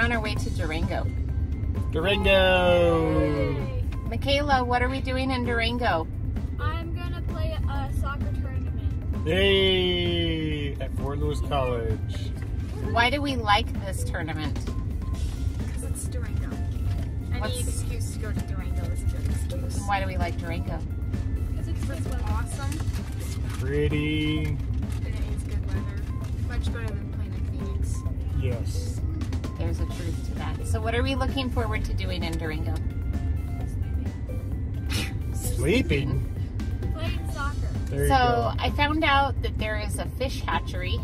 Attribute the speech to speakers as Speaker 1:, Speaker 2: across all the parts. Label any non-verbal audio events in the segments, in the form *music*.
Speaker 1: on our way to Durango.
Speaker 2: Durango.
Speaker 1: Mikayla, what are we doing in Durango?
Speaker 3: I'm gonna play a soccer tournament.
Speaker 2: Hey, at Fort Lewis College.
Speaker 1: Why do we like this tournament?
Speaker 3: Because it's Durango. Any
Speaker 1: What's-
Speaker 3: excuse to go to Durango is a good excuse.
Speaker 1: Why do we like Durango?
Speaker 3: Because it's awesome.
Speaker 2: Pretty.
Speaker 3: And it is good weather. Much better than playing in Phoenix.
Speaker 2: Yes.
Speaker 1: There's a truth to that. So, what are we looking forward to doing in Durango?
Speaker 2: Sleeping.
Speaker 3: Playing soccer.
Speaker 2: There you
Speaker 1: So,
Speaker 2: go.
Speaker 1: I found out that there is a fish hatchery.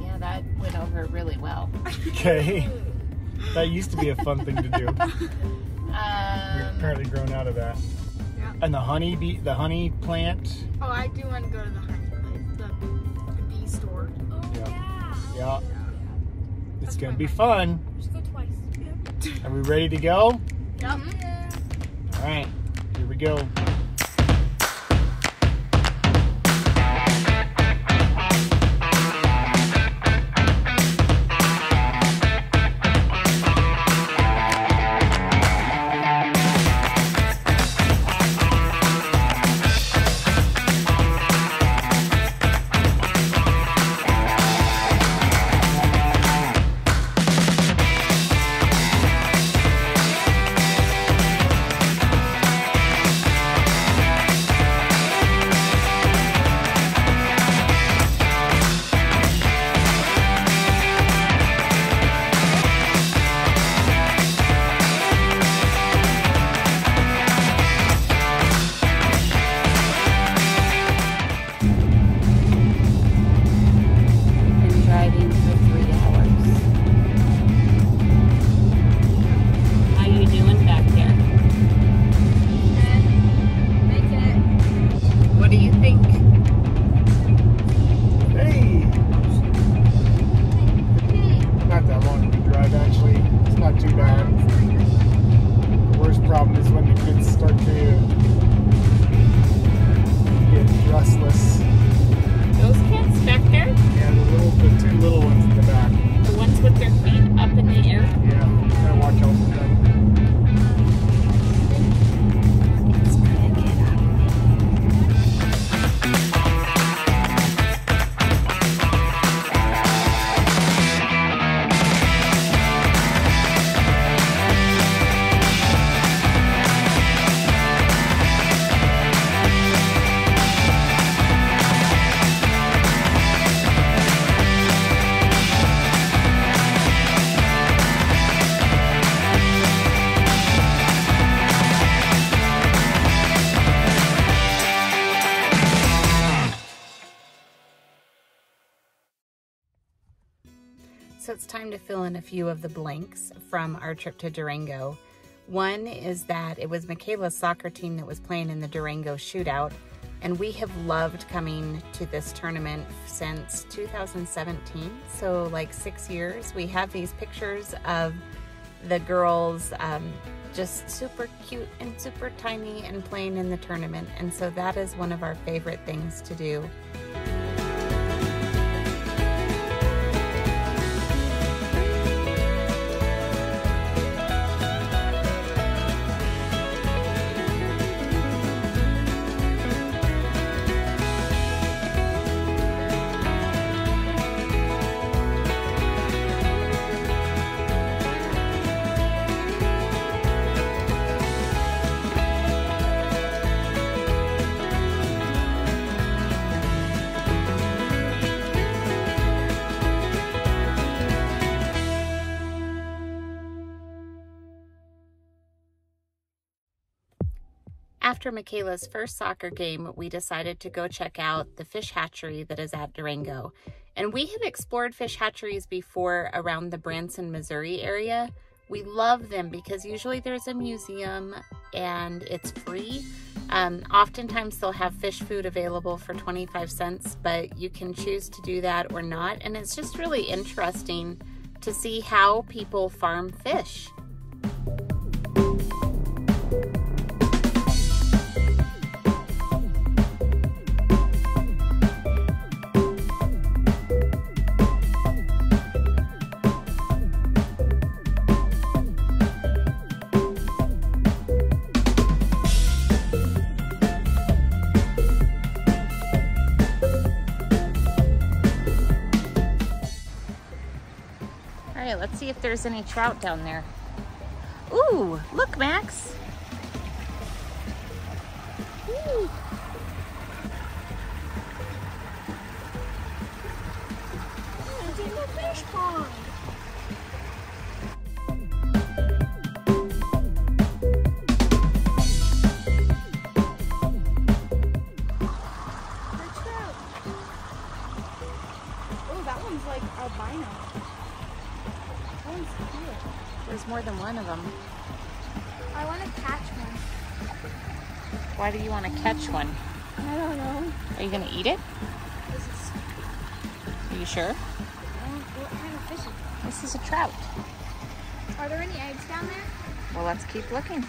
Speaker 1: Yeah, that went over really well.
Speaker 2: Okay. That used to be a fun thing to do. We've *laughs*
Speaker 1: Um,
Speaker 2: apparently grown out of that.
Speaker 3: Yeah.
Speaker 2: And the honey bee, the honey plant.
Speaker 3: Oh, I do want to go to the honey
Speaker 2: Yeah.
Speaker 3: yeah.
Speaker 2: Yeah. It's gonna be fun.
Speaker 3: We should go twice.
Speaker 2: Are we ready to go?
Speaker 3: Yep.
Speaker 2: All right. Here we go.
Speaker 1: So it's time to fill in a few of the blanks from our trip to Durango. One is that it was Mikayla's soccer team that was playing in the Durango shootout, and we have loved coming to this tournament since 2017. So, like six years. We have these pictures of the girls um, just super cute and super tiny and playing in the tournament, and so that is one of our favorite things to do. After Mikayla's first soccer game, we decided to go check out the fish hatchery that is at Durango. And we have explored fish hatcheries before around the Branson, Missouri area. We love them because usually there's a museum and it's free. Um, oftentimes they'll have fish food available for 25 cents, but you can choose to do that or not. And it's just really interesting to see how people farm fish. There's any trout down there. Ooh, look, Max. Why do you want to catch one?
Speaker 3: I don't know.
Speaker 1: Are you going to eat it?
Speaker 3: This is.
Speaker 1: Are you sure?
Speaker 3: What kind of fish is it?
Speaker 1: This is a trout.
Speaker 3: Are there any eggs down there?
Speaker 1: Well, let's keep looking.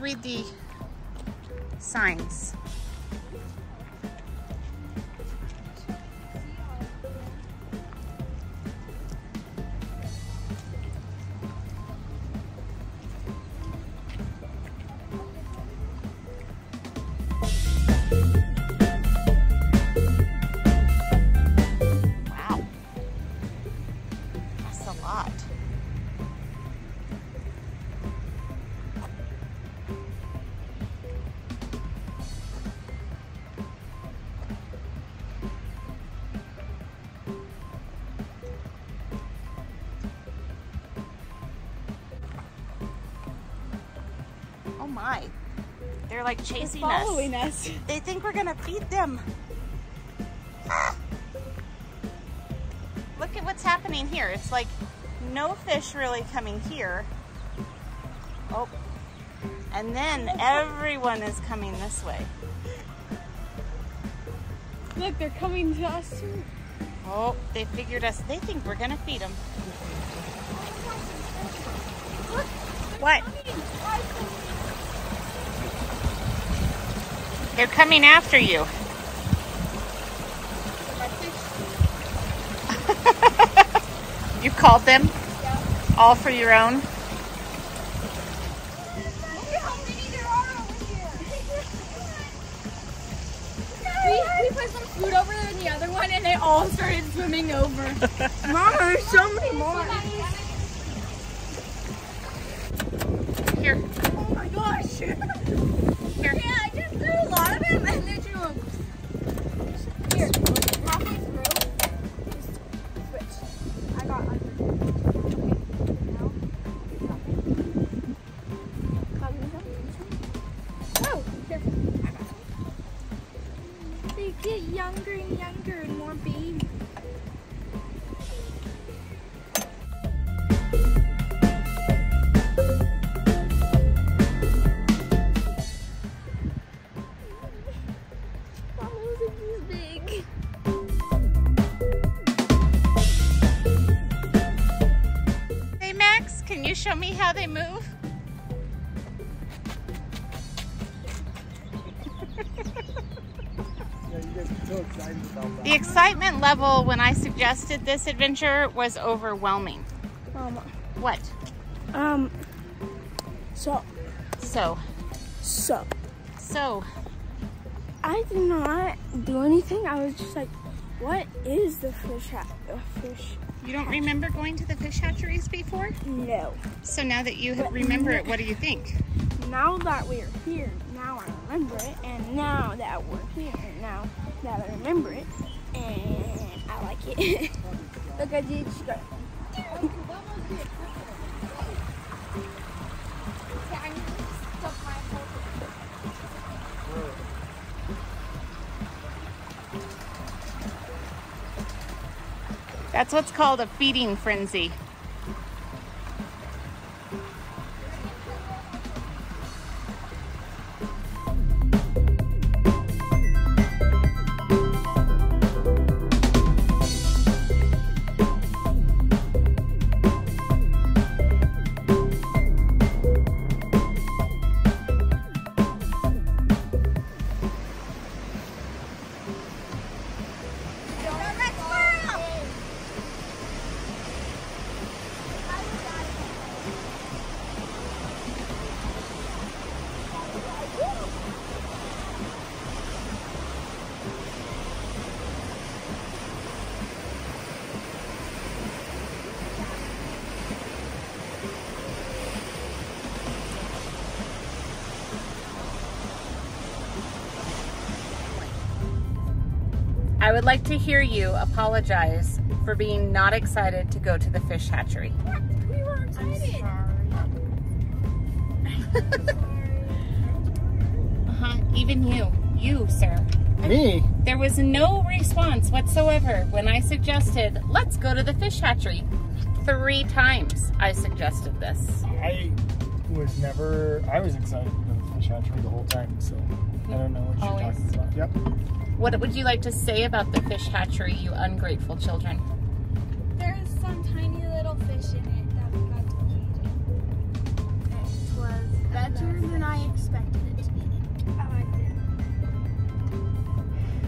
Speaker 1: Read the signs. My. They're like chasing us.
Speaker 3: Following us. *laughs*
Speaker 1: They think we're gonna feed them. Ah. Look at what's happening here. It's like no fish really coming here. Oh. And then everyone is coming this way.
Speaker 3: Look, they're coming to us too.
Speaker 1: Oh, they figured us. They think we're gonna feed them. *laughs* What? They're coming after you. *laughs* You called them? All for your own?
Speaker 3: Look at how many there are over here. we, we put some food over there in the other one and they all started swimming over. *laughs* Mama, there's so many more.
Speaker 1: Here,
Speaker 3: Oh my gosh. *laughs*
Speaker 1: show me how they move?
Speaker 2: Yeah, you guys are so excited about that.
Speaker 1: The excitement level when I suggested this adventure was overwhelming.
Speaker 3: Mama.
Speaker 1: What?
Speaker 3: Um. So,
Speaker 1: So,
Speaker 3: so
Speaker 1: so,
Speaker 3: I did not do anything. I was just like, "What is the fish? Fish?
Speaker 1: You don't remember going to the fish hatcheries before?
Speaker 3: No.
Speaker 1: So now that you remember it, what do you think?
Speaker 3: Now that we're here, now I remember it, and now that we're here, and now that I remember it, and I like it. *laughs* Look, I did.
Speaker 1: That's what's called a feeding frenzy. I would like to hear you apologize for being not excited to go to the fish hatchery.
Speaker 3: We were excited. *laughs*
Speaker 1: Uh-huh. Even you. You, sir.
Speaker 2: Me?
Speaker 1: There was no response whatsoever when I suggested, let's go to the fish hatchery. Three times I suggested this.
Speaker 2: I was never. I was excited to go to the fish hatchery the whole time, so I don't know what you're talking about. Yep.
Speaker 1: What would you like to say about the fish hatchery, you ungrateful children?
Speaker 3: There's some tiny little fish in it that we got to eat. It was better than I expected it to be. I liked it.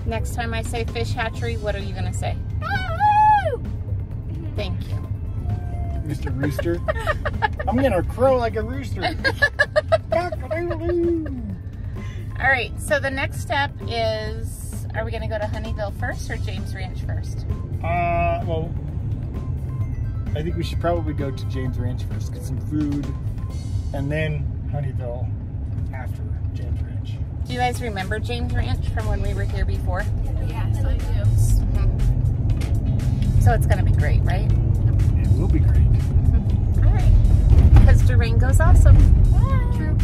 Speaker 1: Next time I say fish hatchery, what are you going to say? Thank you.
Speaker 2: Mr. Rooster. *laughs* I'm gonna crow like a rooster. *laughs*
Speaker 1: All right, so the next step is, are we going to go to Honeyville first or James Ranch first?
Speaker 2: Uh, well, I think we should probably go to James Ranch first, get some food, and then Honeyville after James Ranch.
Speaker 1: Do you guys remember James Ranch from when we were here before?
Speaker 3: Yes, I do.
Speaker 1: So it's going to be great, right?
Speaker 2: It will be great.
Speaker 1: All right. Because Durango's awesome.
Speaker 3: True.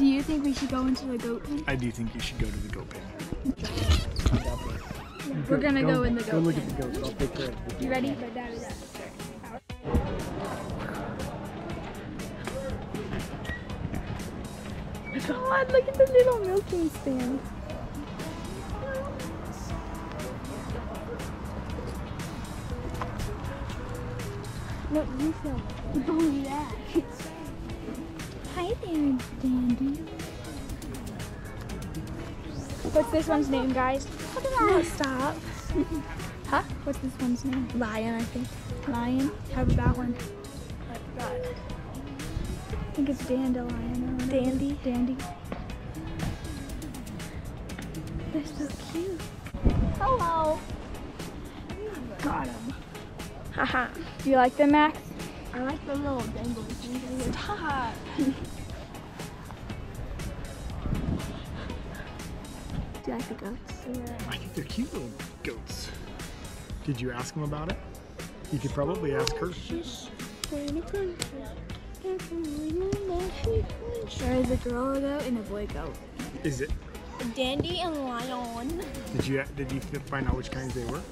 Speaker 3: Do you think we should go into the goat pen?
Speaker 2: I do think you should go to the goat pen.
Speaker 3: We're gonna go in the
Speaker 2: Go
Speaker 3: goat
Speaker 2: look
Speaker 3: pen.
Speaker 2: at the goats. I'll take care of it.
Speaker 3: You ready? God, look at the little milking stand. No, you film. This one's name, guys? No, stop. *laughs* huh? What's this one's name? Lion, I think. Lion? How about that one? I forgot. I think it's dandelion. Dandy. Dandy. They're so cute. Hello. Got him. Haha. Do you like them, Max? I like the little dangly things. Stop. *laughs* like the goats?
Speaker 2: I think they're cute little goats. Did you ask him about it? You could probably ask her.
Speaker 3: There is a girl goat and a boy goat.
Speaker 2: Is it?
Speaker 3: Dandy and lion.
Speaker 2: Did you did you find out which kinds they were?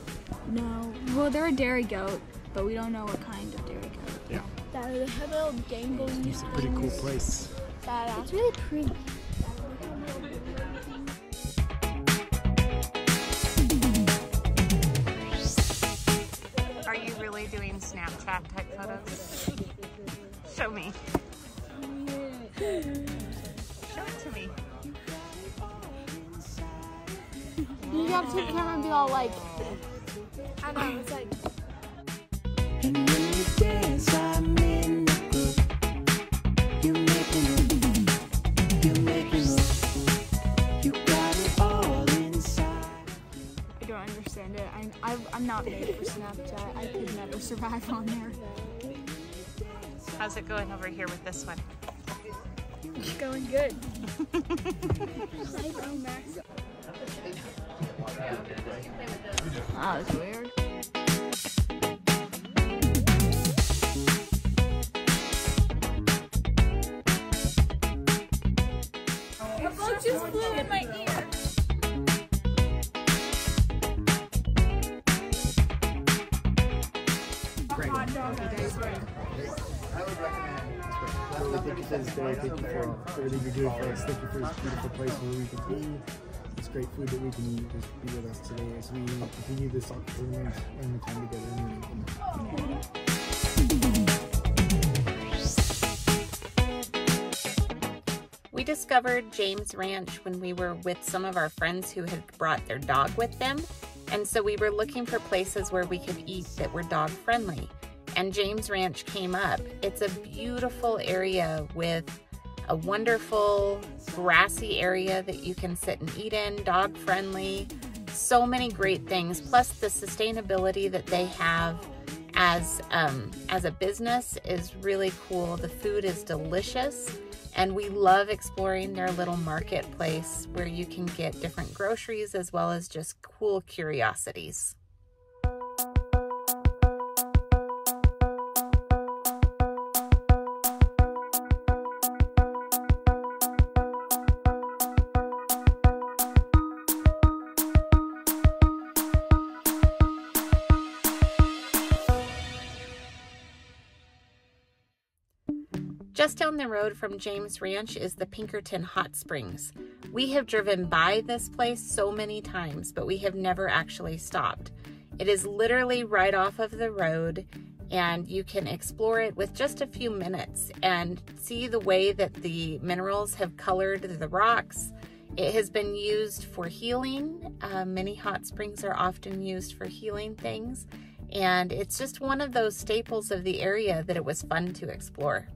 Speaker 3: No. Well, they're a dairy goat, but we don't know what kind of dairy goat.
Speaker 2: Yeah.
Speaker 3: That they have little dangling.
Speaker 2: It's a pretty cool place.
Speaker 3: It's really pretty.
Speaker 1: Photos? Show me. Show it to me.
Speaker 3: You got to take the camera and be all like. I know. It's like.
Speaker 4: And when you dance, I'm in the group. You make me move. You make me move. You got it all inside.
Speaker 3: I don't understand it. I, I, I'm not made for Snapchat. I could never survive on there.
Speaker 1: How's it going over here with this one?
Speaker 3: It's going good. Hi, Max. That was weird.
Speaker 2: You this day. Thank you for everything you're doing for us. Thank you for this beautiful place where we can be. This great food that we can eat. Just be with us today as we continue this tournament and the time together. And,
Speaker 1: We discovered James Ranch when we were with some of our friends who had brought their dog with them. And so we were looking for places where we could eat that were dog friendly. And James Ranch came up. It's a beautiful area with a wonderful grassy area that you can sit and eat in, dog friendly. So many great things, plus the sustainability that they have as um, as a business is really cool. The food is delicious, and we love exploring their little marketplace where you can get different groceries as well as just cool curiosities. Just down the road from James Ranch is the Pinkerton Hot Springs. We have driven by this place so many times, but we have never actually stopped. It is literally right off of the road, and you can explore it with just a few minutes and see the way that the minerals have colored the rocks. It has been used for healing. Uh, many hot springs are often used for healing things, and it's just one of those staples of the area that it was fun to explore.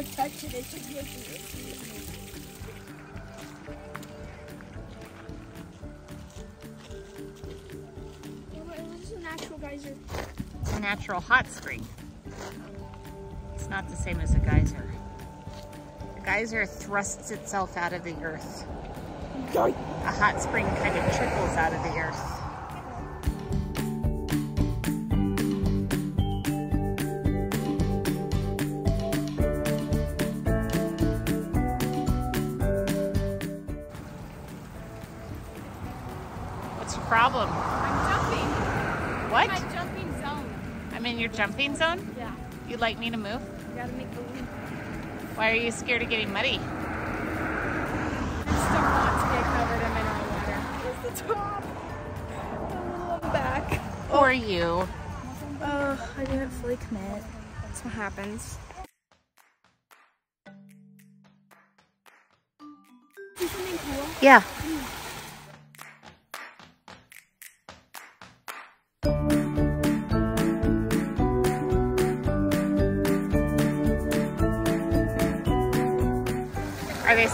Speaker 3: Don't touch it, it's just looking at you. This is a natural geyser.
Speaker 1: It's a natural hot spring. It's not the same as a geyser. A geyser thrusts itself out of the earth. A hot spring kind of trickles out of the earth. What?
Speaker 3: My jumping zone.
Speaker 1: I'm in your jumping zone?
Speaker 3: Yeah.
Speaker 1: You'd like me to move?
Speaker 3: You gotta make the leap.
Speaker 1: Why are you scared of getting muddy?
Speaker 3: I just don't want to get covered in mineral water. Where's the top? A little on the back.
Speaker 1: Or you?
Speaker 3: Oh, I didn't fully commit. That's what happens. Cool?
Speaker 1: Yeah.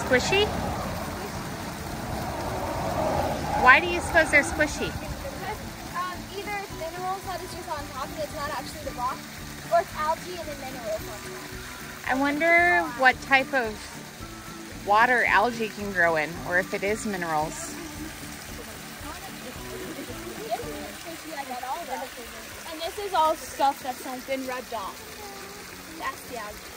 Speaker 1: Squishy? Why do you suppose they're squishy?
Speaker 3: Um, either it's minerals that is just on top and it's not actually the rock, or it's algae and then minerals on top.
Speaker 1: I wonder what type of water algae can grow in, or if it is minerals.
Speaker 3: And this is all stuff that's been rubbed off. That's the algae.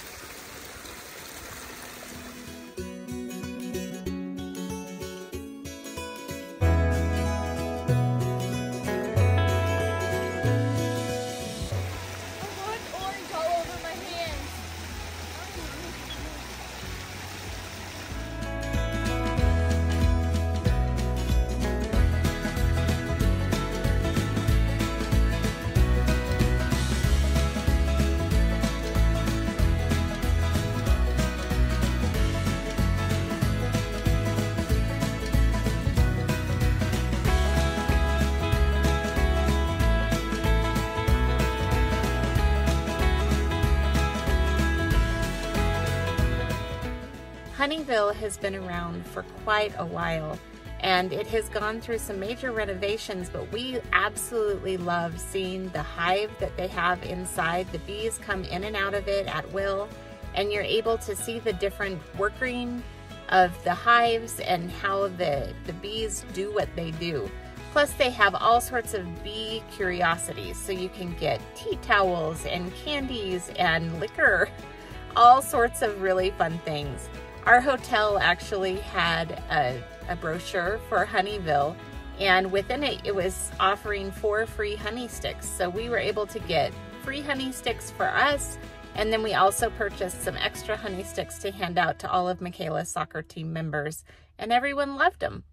Speaker 1: Honeyville has been around for quite a while and it has gone through some major renovations, but we absolutely love seeing the hive that they have inside. The bees come in and out of it at will, and you're able to see the different working of the hives and how the, the bees do what they do. Plus they have all sorts of bee curiosities, so you can get tea towels and candies and liquor, *laughs* all sorts of really fun things. Our hotel actually had a, a brochure for Honeyville and within it, it was offering four free honey sticks. So we were able to get free honey sticks for us and then we also purchased some extra honey sticks to hand out to all of Mikayla's soccer team members, and everyone loved them.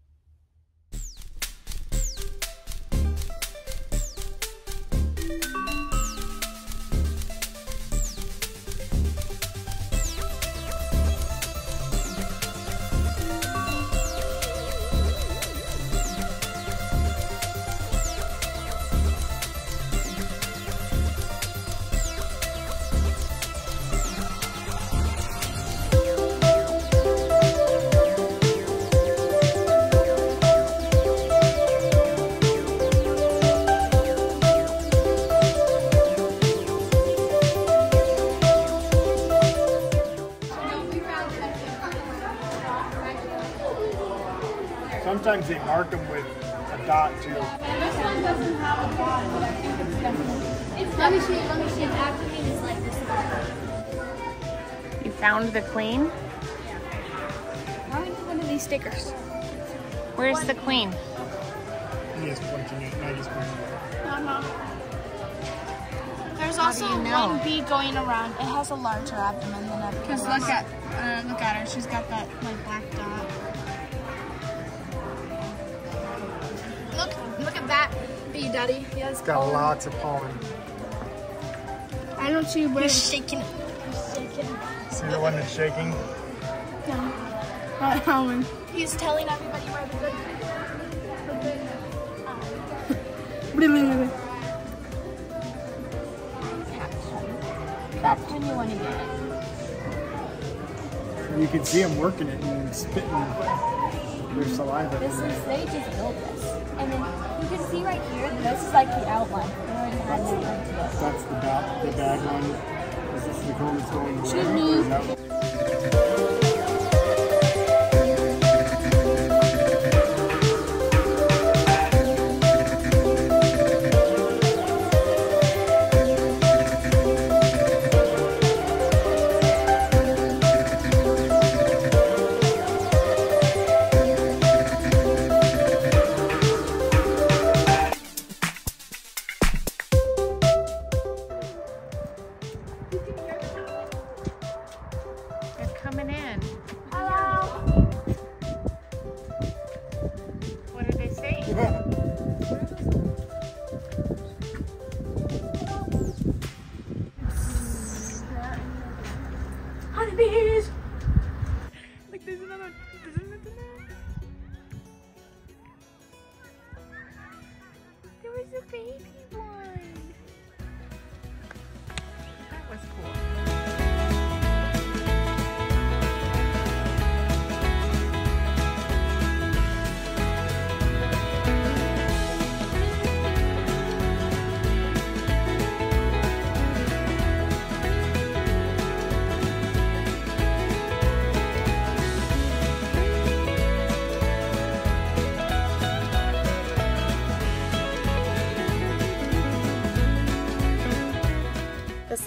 Speaker 2: Sometimes they mark them with a dot too.
Speaker 3: This one doesn't have a bottom, but I think it's definitely. Let me see. Let me see. It actually is like this.
Speaker 1: You found the queen?
Speaker 3: Why would you one of these stickers?
Speaker 1: Where's the queen?
Speaker 2: He is pointing at Maggie's pointing at
Speaker 3: There's
Speaker 1: How do
Speaker 3: also
Speaker 1: you know?
Speaker 3: one bee going around. It has a larger abdomen than everyone Because look at, uh, look at her. She's got that like black dot. That Daddy. He has
Speaker 2: It's got lots of pollen.
Speaker 3: I don't see where he's shaking it. He's shaking.
Speaker 2: See the one that's shaking?
Speaker 3: Not Helen. He's telling everybody where the good. The good.
Speaker 1: That's when you want to get it.
Speaker 2: You can see them working it and spitting their saliva.
Speaker 5: This is, they just built this. And then you can see right here, this is like the outline. They already had it into this.
Speaker 2: That's the, ba- the bad one. Is this the cone that's going away?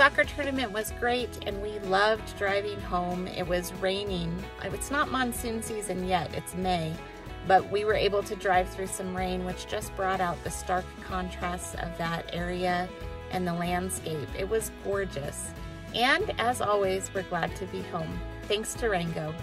Speaker 1: Soccer tournament was great and we loved driving home. It was raining. It's not monsoon season yet, it's May, but we were able to drive through some rain, which just brought out the stark contrasts of that area and the landscape. It was gorgeous. And as always, we're glad to be home. Thanks to Rango.